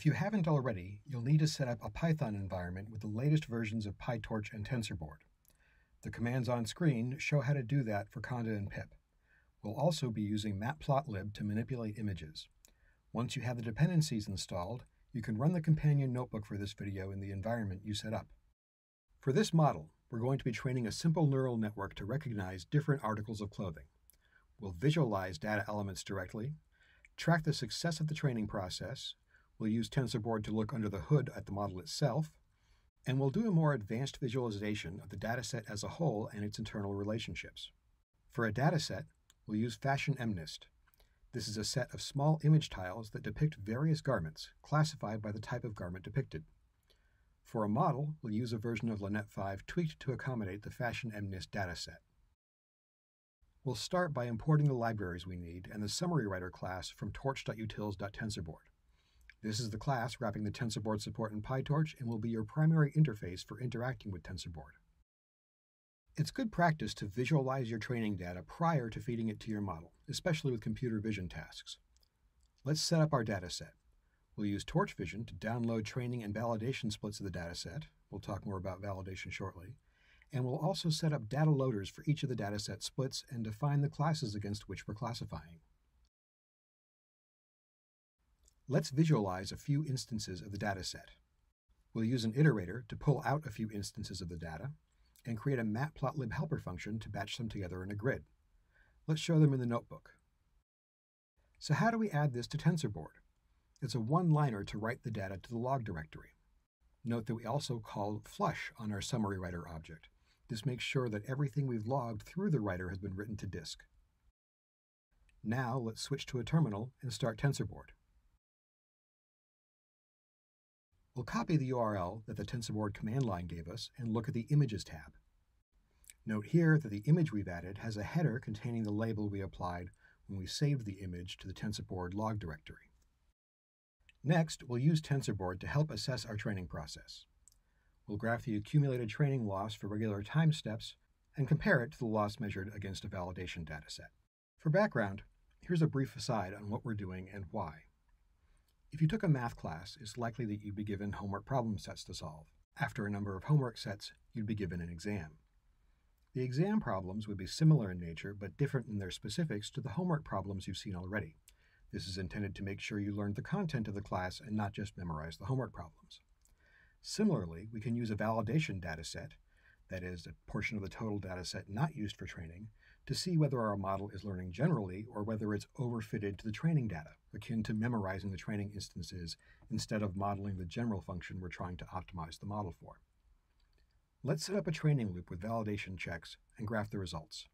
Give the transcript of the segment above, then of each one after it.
If you haven't already, you'll need to set up a Python environment with the latest versions of PyTorch and TensorBoard. The commands on screen show how to do that for Conda and pip. We'll also be using matplotlib to manipulate images. Once you have the dependencies installed, you can run the companion notebook for this video in the environment you set up. For this model, we're going to be training a simple neural network to recognize different articles of clothing. We'll visualize data elements directly, track the success of the training process, we'll use TensorBoard to look under the hood at the model itself, and we'll do a more advanced visualization of the dataset as a whole and its internal relationships. For a dataset, we'll use Fashion MNIST. This is a set of small image tiles that depict various garments, classified by the type of garment depicted. For a model, we'll use a version of LeNet 5 tweaked to accommodate the Fashion MNIST dataset. We'll start by importing the libraries we need and the summary writer class from torch.utils.tensorboard. This is the class wrapping the TensorBoard support in PyTorch and will be your primary interface for interacting with TensorBoard. It's good practice to visualize your training data prior to feeding it to your model, especially with computer vision tasks. Let's set up our dataset. We'll use Torch Vision to download training and validation splits of the dataset. We'll talk more about validation shortly. And we'll also set up data loaders for each of the dataset splits and define the classes against which we're classifying. Let's visualize a few instances of the dataset. We'll use an iterator to pull out a few instances of the data and create a matplotlib helper function to batch them together in a grid. Let's show them in the notebook. So how do we add this to TensorBoard? It's a one-liner to write the data to the log directory. Note that we also call flush on our summary writer object. This makes sure that everything we've logged through the writer has been written to disk. Now let's switch to a terminal and start TensorBoard. We'll copy the URL that the TensorBoard command line gave us and look at the Images tab. Note here that the image we've added has a header containing the label we applied when we saved the image to the TensorBoard log directory. Next, we'll use TensorBoard to help assess our training process. We'll graph the accumulated training loss for regular time steps and compare it to the loss measured against a validation dataset. For background, here's a brief aside on what we're doing and why. If you took a math class, it's likely that you'd be given homework problem sets to solve. After a number of homework sets, you'd be given an exam. The exam problems would be similar in nature, but different in their specifics to the homework problems you've seen already. This is intended to make sure you learned the content of the class and not just memorize the homework problems. Similarly, we can use a validation dataset, that is, a portion of the total dataset not used for training, to see whether our model is learning generally or whether it's overfitted to the training data, akin to memorizing the training instances instead of modeling the general function we're trying to optimize the model for. Let's set up a training loop with validation checks and graph the results.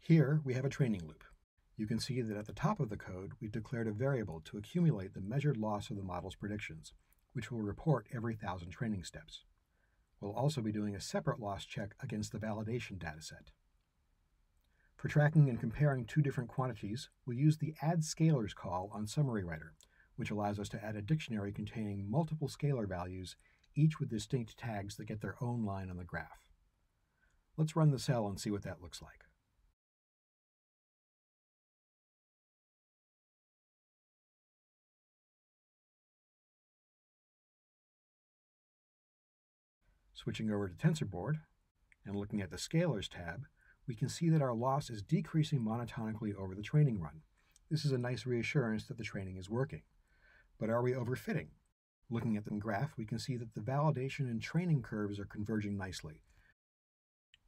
Here, we have a training loop you can see that at the top of the code, we've declared a variable to accumulate the measured loss of the model's predictions, which will report every thousand training steps. We'll also be doing a separate loss check against the validation dataset. For tracking and comparing two different quantities, we'll use the add scalars call on Summary Writer, which allows us to add a dictionary containing multiple scalar values, each with distinct tags that get their own line on the graph. Let's run the cell and see what that looks like. Switching over to TensorBoard and looking at the Scalars tab, we can see that our loss is decreasing monotonically over the training run. This is a nice reassurance that the training is working. But are we overfitting? Looking at the graph, we can see that the validation and training curves are converging nicely.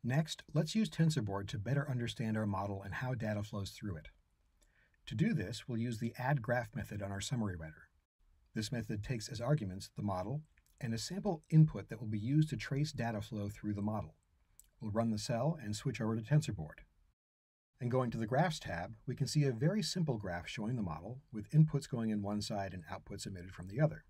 Next, let's use TensorBoard to better understand our model and how data flows through it. To do this, we'll use the add graph method on our summary writer. This method takes as arguments the model and a sample input that will be used to trace data flow through the model. We'll run the cell and switch over to TensorBoard. And going to the Graphs tab, we can see a very simple graph showing the model, with inputs going in one side and outputs emitted from the other.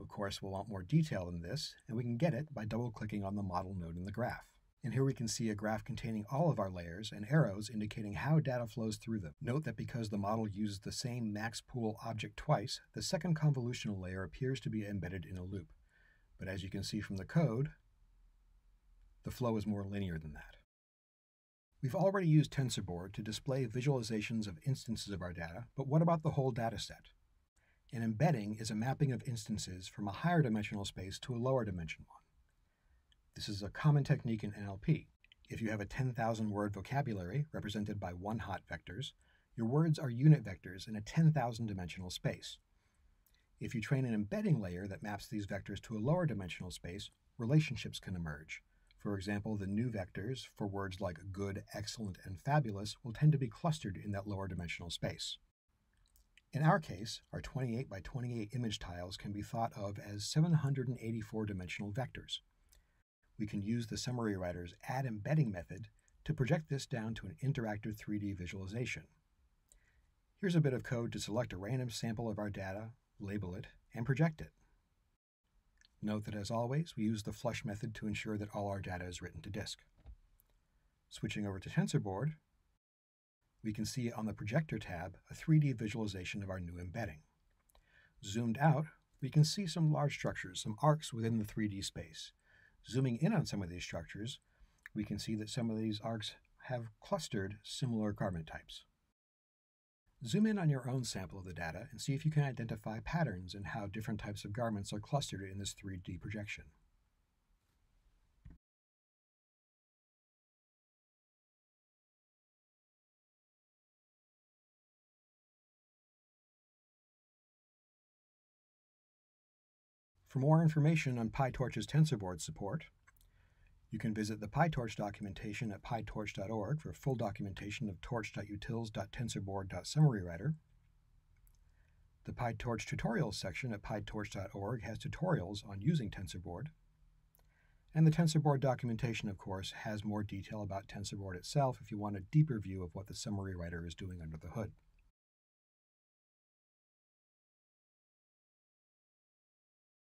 Of course, we'll want more detail than this, and we can get it by double-clicking on the model node in the graph. And here we can see a graph containing all of our layers and arrows indicating how data flows through them. Note that because the model uses the same max pool object twice, the second convolutional layer appears to be embedded in a loop. But as you can see from the code, the flow is more linear than that. We've already used TensorBoard to display visualizations of instances of our data, but what about the whole dataset? An embedding is a mapping of instances from a higher dimensional space to a lower dimension one. This is a common technique in NLP. If you have a 10,000 word vocabulary represented by one hot vectors, your words are unit vectors in a 10,000 dimensional space. If you train an embedding layer that maps these vectors to a lower dimensional space, relationships can emerge. For example, the new vectors for words like good, excellent, and fabulous will tend to be clustered in that lower dimensional space. In our case, our 28 by 28 image tiles can be thought of as 784 dimensional vectors. We can use the summary writer's add embedding method to project this down to an interactive 3D visualization. Here's a bit of code to select a random sample of our data, label it, and project it. Note that as always, we use the flush method to ensure that all our data is written to disk. Switching over to TensorBoard, we can see on the Projector tab a 3D visualization of our new embedding. Zoomed out, we can see some large structures, some arcs within the 3D space. Zooming in on some of these structures, we can see that some of these arcs have clustered similar garment types. Zoom in on your own sample of the data and see if you can identify patterns in how different types of garments are clustered in this 3D projection. For more information on PyTorch's TensorBoard support, you can visit the PyTorch documentation at pytorch.org for full documentation of torch.utils.tensorboard.summarywriter. The PyTorch tutorials section at pytorch.org has tutorials on using TensorBoard. And the TensorBoard documentation, of course, has more detail about TensorBoard itself if you want a deeper view of what the summary writer is doing under the hood.